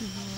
mhm